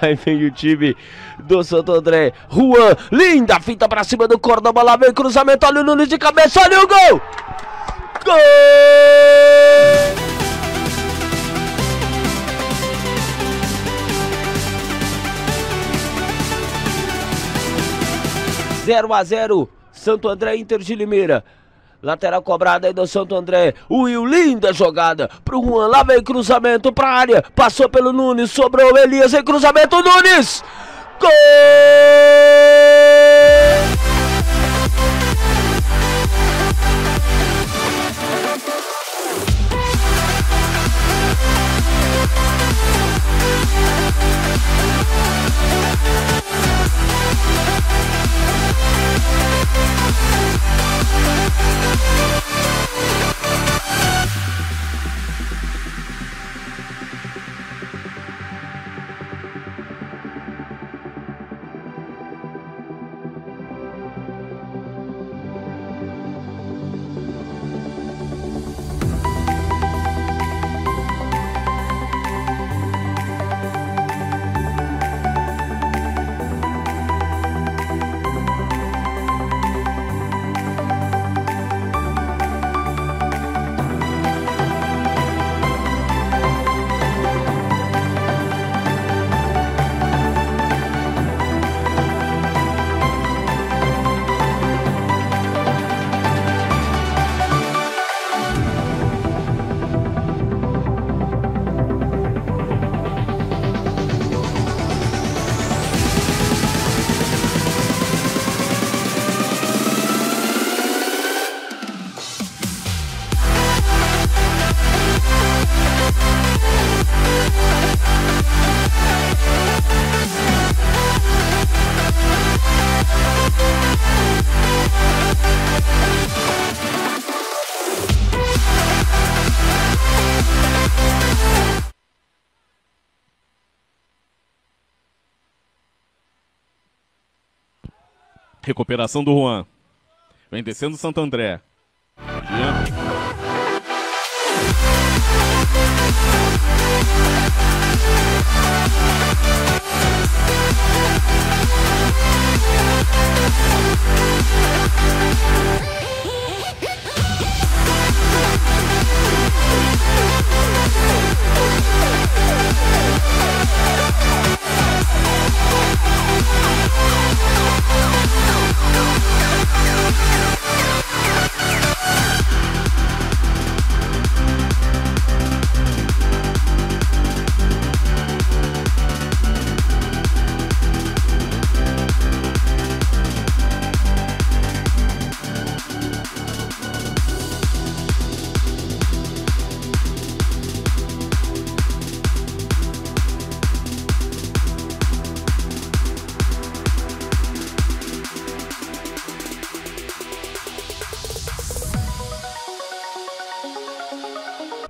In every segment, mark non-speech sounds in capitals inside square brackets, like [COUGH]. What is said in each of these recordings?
Aí vem o time do Santo André. Juan, linda fita pra cima do Cordoba. Lá vem cruzamento. Olha o Nunes de cabeça. Olha o gol! Gol! 0 a 0 Santo André Inter de Limeira. Lateral cobrada aí do Santo André. O Will, linda jogada pro Juan. Lá vem cruzamento pra área. Passou pelo Nunes, sobrou Elias em cruzamento. Nunes! Gol! Recuperação do Juan. Vem descendo Santo André. [LAUGHS]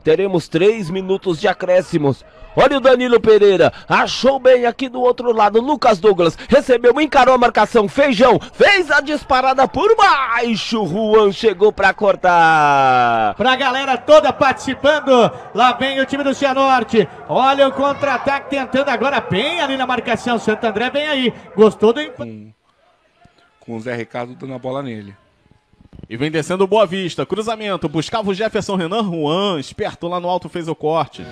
Teremos três minutos de acréscimos. Olha o Danilo Pereira, achou bem aqui do outro lado. Lucas Douglas recebeu, encarou a marcação. Feijão fez a disparada por baixo. Juan chegou para cortar. Pra galera toda participando, lá vem o time do Cianorte. Olha o contra-ataque tentando agora bem ali na marcação. Santo André vem aí. Gostou do com, com o Zé Ricardo dando a bola nele. E vem descendo Boa Vista. Cruzamento. Buscava o Jefferson Renan Juan. Esperto lá no alto fez o corte.